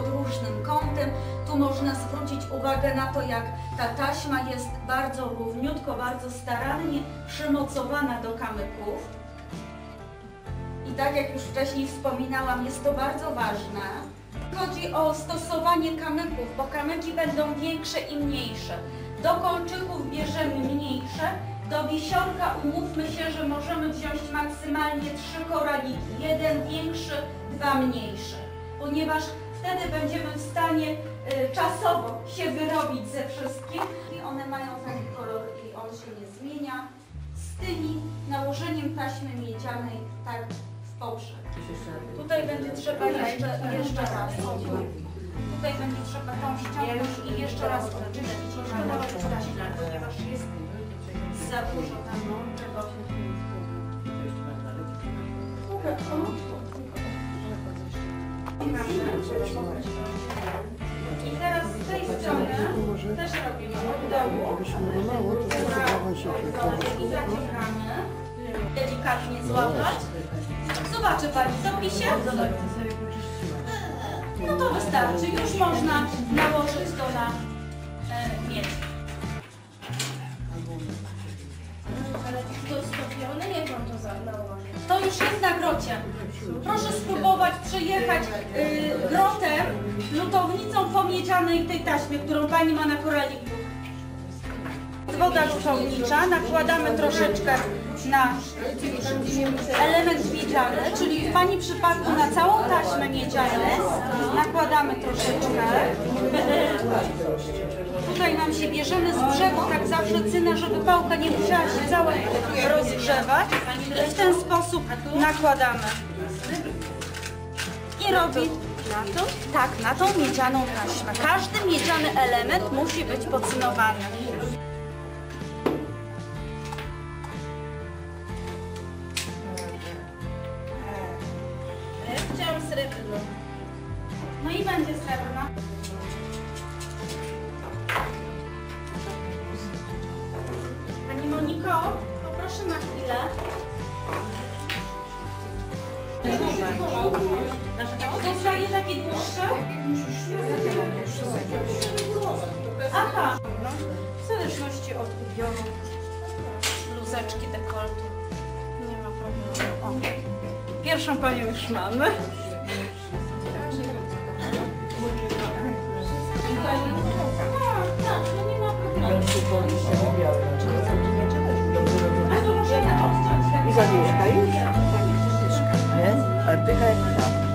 różnym kątem. Tu można zwrócić uwagę na to, jak ta taśma jest bardzo równiutko, bardzo starannie przymocowana do kamyków. I tak jak już wcześniej wspominałam, jest to bardzo ważne. Chodzi o stosowanie kamyków, bo kamyki będą większe i mniejsze. Do kolczyków bierzemy mniejsze, do wisiorka umówmy się, że możemy wziąć maksymalnie trzy koraliki. Jeden większy, dwa mniejsze. Ponieważ wtedy będziemy w stanie y, czasowo się wyrobić ze wszystkim. I one mają taki kolor i on się nie zmienia. Z tymi nałożeniem taśmy miedzianej tak w poprzek. Tutaj będzie trzeba jeszcze, jeszcze raz. Tutaj będzie trzeba tą ściągnąć i jeszcze raz oczyścić i nanować taśmę, ponieważ jest za dużo tam tego. I teraz z tej strony też robimy od dołu. I zaciekamy. Delikatnie złapać. Zobaczy Pani w zapisie? No to wystarczy. Już można nałożyć to na e, To już jest na grocie. Proszę spróbować przejechać y, grotem lutownicą po miedzianej tej taśmie, którą Pani ma na koraliku. Woda lutownicza, nakładamy troszeczkę na element miedziany, czyli w Pani przypadku na całą taśmę miedzianą nakładamy troszeczkę. Brzegu, tak zawsze cyna, żeby pałka nie musiała się cała rozgrzewać. I w ten sposób nakładamy. I robi na to? Tak, na tą miedzianą taśmę. Każdy miedziany element musi być pocynowany. Chciałam srebrną. No i będzie srebrna. Moniko, poproszę na chwilę. Zostaje takie dłuższe? Aha. W zależności od ubioru. Bluzeczki, dekoltu. Nie ma problemu. O. Pierwszą panią już mamy. Tak, tak, no nie ma problemu. Agnieszka już? Nie? Artyka jak